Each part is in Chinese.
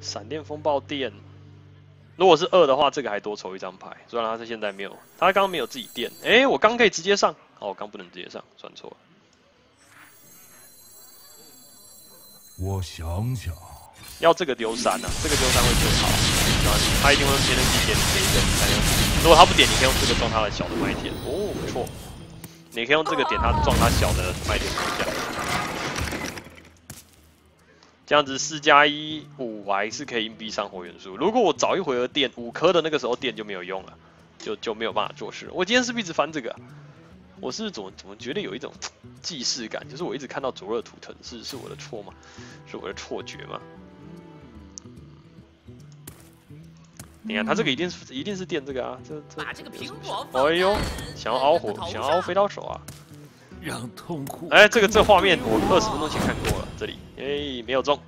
闪电风暴电，如果是二的话，这个还多抽一张牌。虽然他是现在没有，他刚刚没有自己电。哎，我刚可以直接上，哦，我刚不能直接上，算错了。我想想，要这个丢三啊，这个丢三会最好。他一定会用天能机点你这一个，才能。如果他不点，你可以用这个撞他的小的麦田。哦，不错。你可以用这个点他撞他小的麦田这样。这样子四加一五，我还是可以硬币上火元素。如果我早一回合电五颗的那个时候电就没有用了，就就没有办法做事。我今天是不是一直翻这个？我是怎么怎么觉得有一种既视感？就是我一直看到灼热图腾，是是我的错吗？是我的错觉吗？你看他这个一定是一定是电这个啊，这这。哎呦，想要凹火，想要凹飞刀手啊！让痛苦。哎，这个这画面我二十分钟前看过了，这里哎没有中。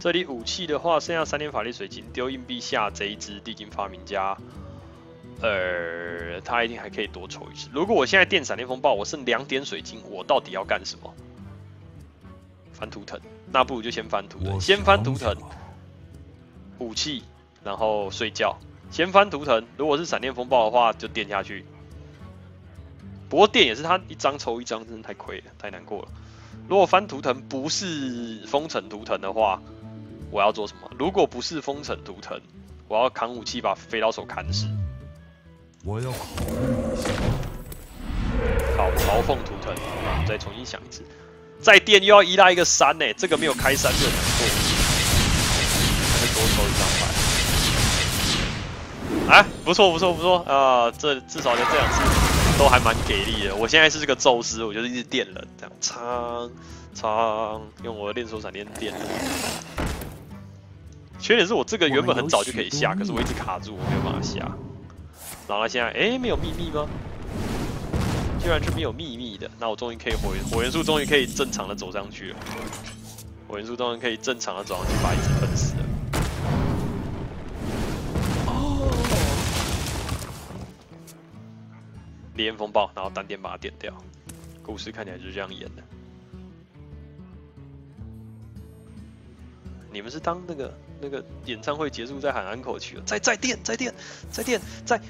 这里武器的话，剩下三点法力水晶，丢硬币下这一只地精发明家。呃，他一定还可以多抽一次。如果我现在电闪电风暴，我剩两点水晶，我到底要干什么？翻图腾，那不如就先翻图腾，先翻图腾，武器，然后睡觉。先翻图腾，如果是闪电风暴的话，就电下去。不过电也是他一张抽一张，真的太亏了，太难过了。如果翻图腾不是封城图腾的话，我要做什么？如果不是封城图腾，我要扛武器把飞刀手砍死。我要考虑一下。好，嘲讽图腾，再重新想一次。再电又要依赖一个山呢，这个没有开山就难过。还是多抽一张牌。哎，不错不错不错啊！这至少连这两次都还蛮给力的。我现在是这个宙斯，我就一直电人，这样仓仓用我的练手闪电电。缺点是我这个原本很早就可以下，可是我一直卡住，我没有办法下。然后现在，哎，没有秘密吗？居然是没有秘密的，那我终于可以火元火元素终于可以正常的走上去了。火元素终于可以正常的走上去，把一只喷死了。哦。烈焰风暴，然后单点把它点掉。故事看起来就是这样演的。你们是当那个那个演唱会结束再喊安口曲了？再再电再电再电再。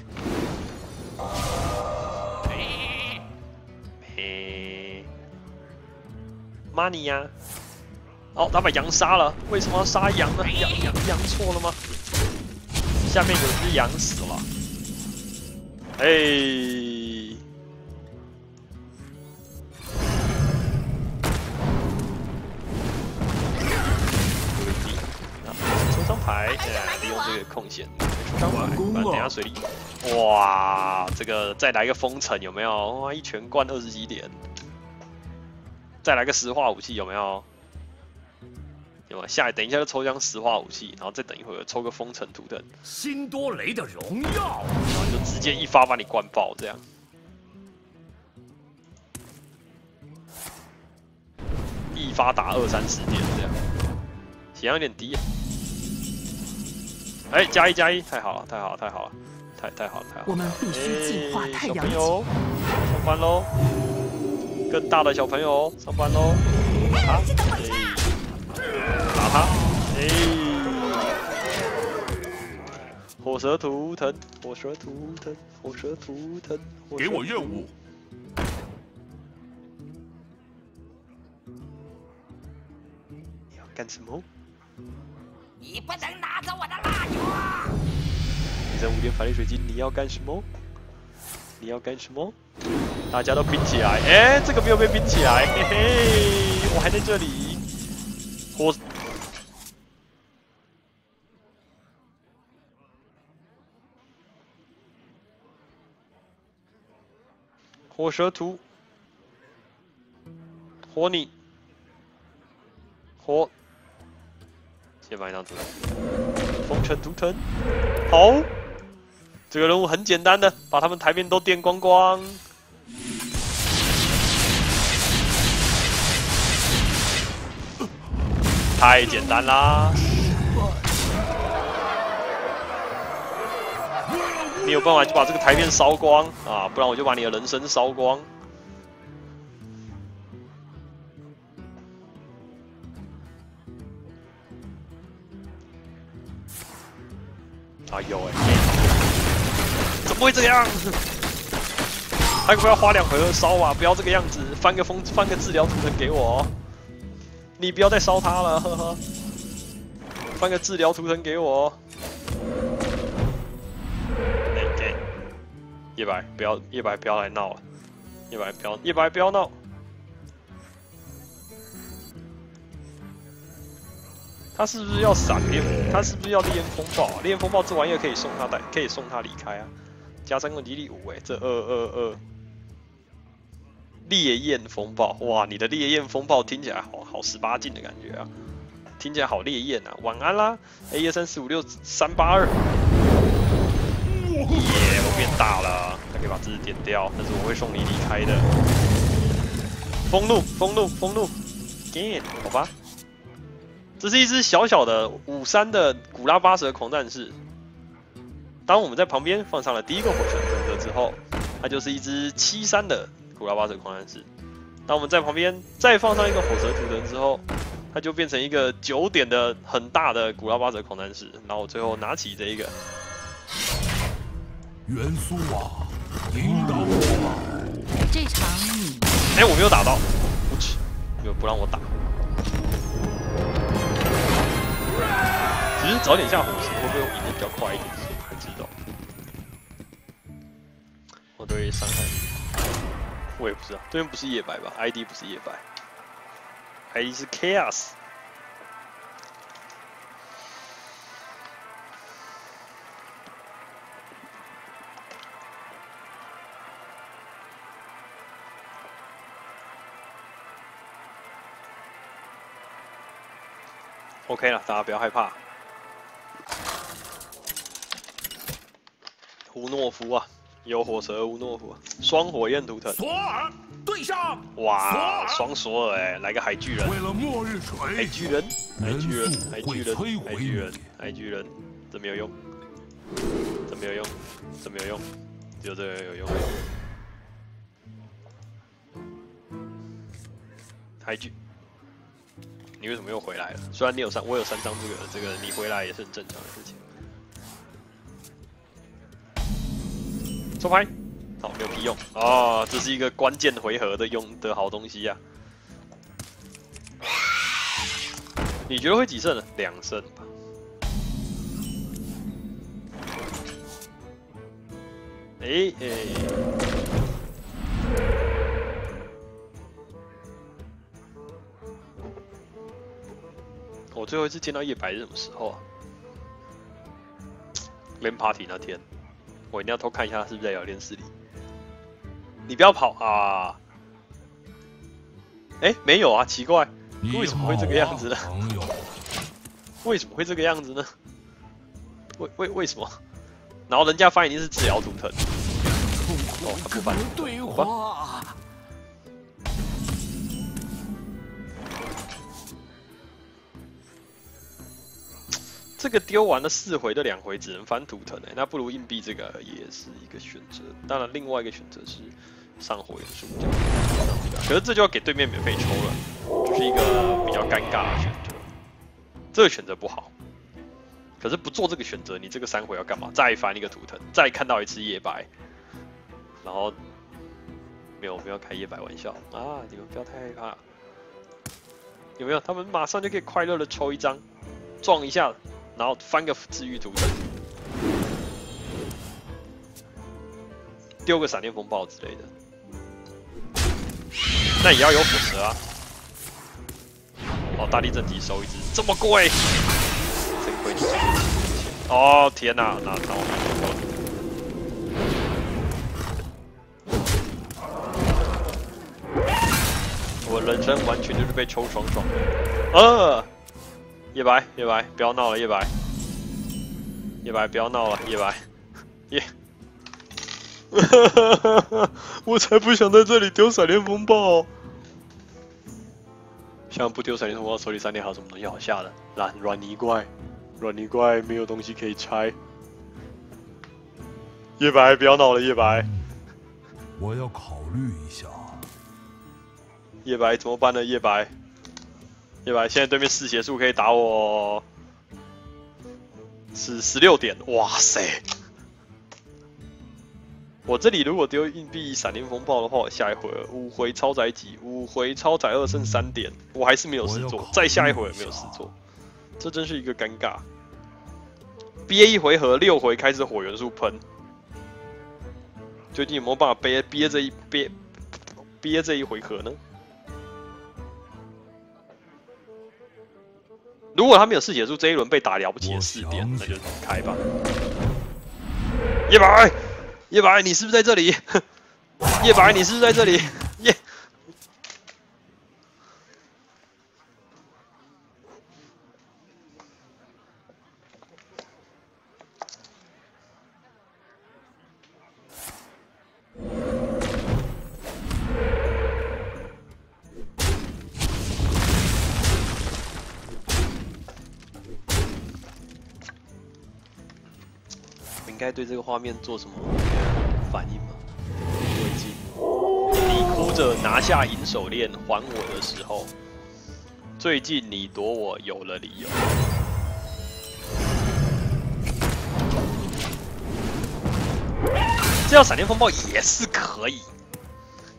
嘿，money 呀！哦，他把羊杀了，为什么要杀羊呢？羊羊羊错了吗？下面有只羊死了。哎。牌，利用这个空闲出张牌，等下水力，哇，这个再来一个封城有没有？哇，一拳灌二十几点，再来个石化武器有没有？有吗？下等一下就抽张石化武器，然后再等一会儿抽个封城图腾，辛多雷的荣耀，然后就直接一发把你灌爆，这样，一发打二三十点这样，血量有点低。哎，加一加一，太好了，太好了，太好了，太太好了，太好了！我们必须净化太阳。小朋友，上班喽！更大的小朋友上班喽！打他！打他！哎！火蛇图腾，火蛇图腾，火蛇图腾，给我任务！你要干什么？你不能拿走我的蜡烛！你在五点法力水晶，你要干什么？你要干什么？大家都冰起来！哎，这个没有被冰起来，嘿嘿，我还在这里。火火蛇图，火你，火。先放一张图腾，风尘图腾，好，这个任务很简单的，把他们台面都电光光，太简单啦！你有办法就把这个台面烧光。啊，不然我就把你的人生烧光。啊有哎，怎么会这样？还不要花两回合烧啊！不要这个样子，翻个风，翻个治疗图腾给我。你不要再烧他了，呵呵。翻个治疗图腾给我。给给。叶白，不要叶白，不要来闹了。叶白，不要叶白，不要闹。他是不是要闪电？他是不是要烈焰风暴？烈焰风暴这玩意儿可以送他带，可以送他离开啊！加三个敌力五，哎，这二二二。烈焰风暴，哇，你的烈焰风暴听起来好好十八禁的感觉啊！听起来好烈焰啊！晚安啦！A 一三四五六三八二。耶，我变大了，还可以把字点掉，但是我会送你离开的。风怒，风怒，风怒，gain，好吧。这是一只小小的五三的古拉巴蛇狂战士。当我们在旁边放上了第一个火拳图格之后，它就是一只七三的古拉巴蛇狂战士。当我们在旁边再放上一个火蛇图腾之后，它就变成一个九点的很大的古拉巴蛇狂战士。然后最后拿起这一个元素啊，引导我。这场你哎，我没有打到，不起，又不让我打。其实早点下火石会不会赢的比较快一点？不知道。我对伤害，我也不知道。对面不是夜白吧？ID 不是夜白，ID 是 Chaos。OK 了，大家不要害怕。乌诺夫啊，有火蛇乌诺夫，双火焰图腾。索尔对上。哇，双索尔哎，来个海巨人。为了末日锤。海巨人，海巨人，海巨人，海巨人，海巨人，这没有用，这没有用，这没有用，只有这个有用。海巨。你为什么又回来了？虽然你有三，我有三张这个，这个你回来也是很正常的事情。抽牌，好，没有屁用啊！这是一个关键回合的用的好东西呀。你觉得会几胜呢？两胜吧。哎哎。我最后一次见到叶白是什么时候啊？LAN party 那天，我一定要偷看一下他是不是在聊天室里。你不要跑啊！哎，没有啊，奇怪，为什么会这个样子呢？为什么会这个样子呢？为为为什么？然后人家发现你是治疗图腾，哦，他不翻，好吧。这个丢完了四回的两回只能翻图腾哎，那不如硬币这个也是一个选择。当然，另外一个选择是上火元素，可是这就要给对面免费抽了，就是一个比较尴尬的选择。这个选择不好，可是不做这个选择，你这个三回要干嘛？再翻一个图腾，再看到一次夜白，然后没有，不要开夜白玩笑啊！你们不要太害怕，有没有？他们马上就可以快乐的抽一张，撞一下。然后翻个治愈图腾，丢个闪电风暴之类的，那也要有火蛇啊！哦，大地震级收一只，这么贵，真亏！哦天哪，那那我我人生完全就是被抽爽爽的，呃。叶白，叶白，不要闹了，叶白，叶白，不要闹了，叶白，叶，我才不想在这里丢闪电风暴，现在不丢闪电风暴，手里闪电还有什么东西好下的？软软泥怪，软泥怪没有东西可以拆，叶白，不要闹了，叶白，我要考虑一下。叶白怎么办呢？叶白，叶白，现在对面四血术可以打我，是十六点，哇塞！我这里如果丢硬币闪电风暴的话，我下一回合五回超载几，五回超载二剩三点，我还是没有事做，再下一回也没有事做，这真是一个尴尬。憋一回合，六回开始火元素喷，究竟有没有办法憋憋这一憋憋这一回合呢？如果他没有四血术，这一轮被打了不起的四点，那就开吧。叶白。叶白，你是不是在这里？叶白，你是不是在这里？该对这个画面做什么？反应吗？最近你哭着拿下银手链还我的时候，最近你躲我有了理由。这样闪电风暴也是可以。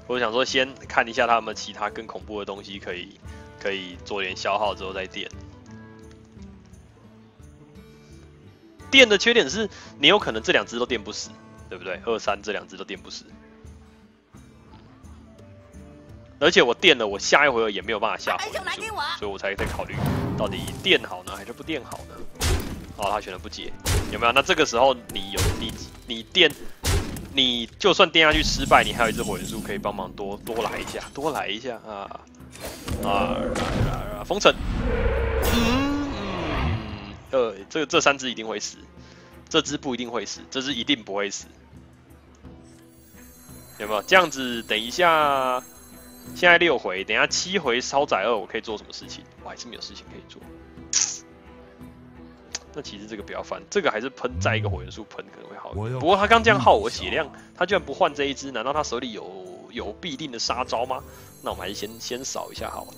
我想说，先看一下他们其他更恐怖的东西，可以可以做点消耗之后再点。电的缺点是你有可能这两只都电不死。对不对？二三这两只都电不死，而且我电了，我下一回合也没有办法下回所以我才在考虑到底电好呢还是不电好呢？哦，他选了不接，有没有？那这个时候你有你你电，你就算电下去失败，你还有一只火元素可以帮忙多多来一下，多来一下啊啊啊！封城，嗯，呃，这这三只一定会死，这只不一定会死，这只一定不会死。有没有这样子？等一下，现在六回，等下七回超载二，我可以做什么事情？我还是没有事情可以做。那其实这个不要翻，这个还是喷再一个火元素喷可能会好一点。不过他刚这样耗我血量，他居然不换这一只，难道他手里有有必定的杀招吗？那我们还是先先扫一下好了。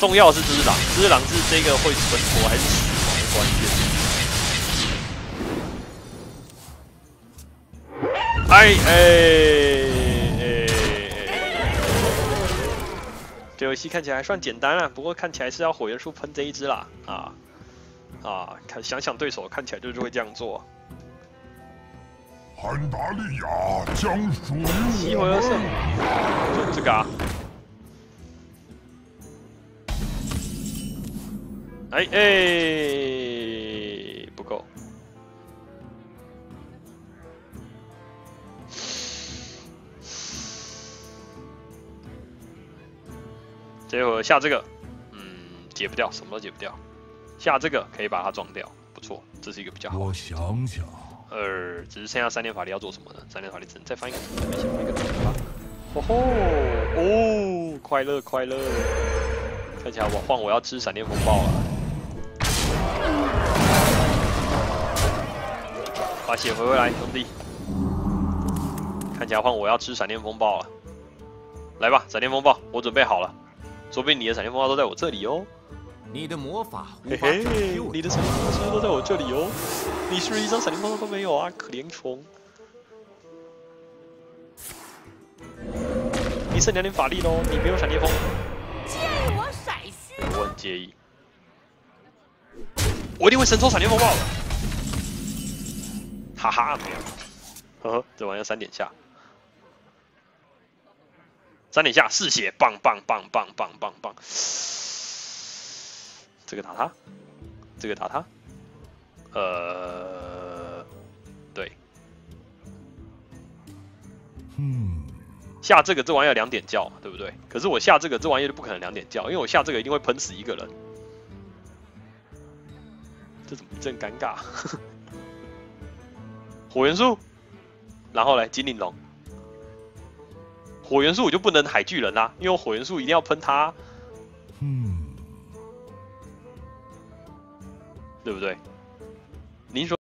重要是这只狼，这只狼是这个会存活还是死关键。哎哎哎！这游戏看起来还算简单啊，不过看起来是要火元素喷这一只啦啊啊！看想想对手看起来就是会这样做。汉达利亚将属于我。七回合胜，就这个啊！哎哎，这会下这个，嗯，解不掉，什么都解不掉。下这个可以把它撞掉，不错，这是一个比较好。我想想，呃，只是剩下三点法力要做什么呢？三点法力只能再翻一个图，再翻一个图吧。哦吼，哦，快乐快乐，看起来我换我要吃闪电风暴了。把血回回来，兄弟。看起来换我要吃闪电风暴了。来吧，闪电风暴，我准备好了。说不定你的闪电风暴都在我这里哦。你的魔法，嘿嘿，你的闪电风暴是不是都在我这里哦？你是不是一张闪电风暴都没有啊？可怜虫。你剩两点法力喽，你没有闪电风。介意我闪虚？我很介意。我一定会神抽闪电风暴的。哈哈，没有。呵呵，这玩意三点下。三点下四血，棒棒棒棒棒棒棒！这个打他，这个打他，呃，对，嗯，下这个这玩意儿两点叫，对不对？可是我下这个这玩意儿就不可能两点叫，因为我下这个一定会喷死一个人，这怎么真尴尬？火元素，然后来，精灵龙。火元素我就不能海巨人啦，因为我火元素一定要喷他，嗯，对不对？您说。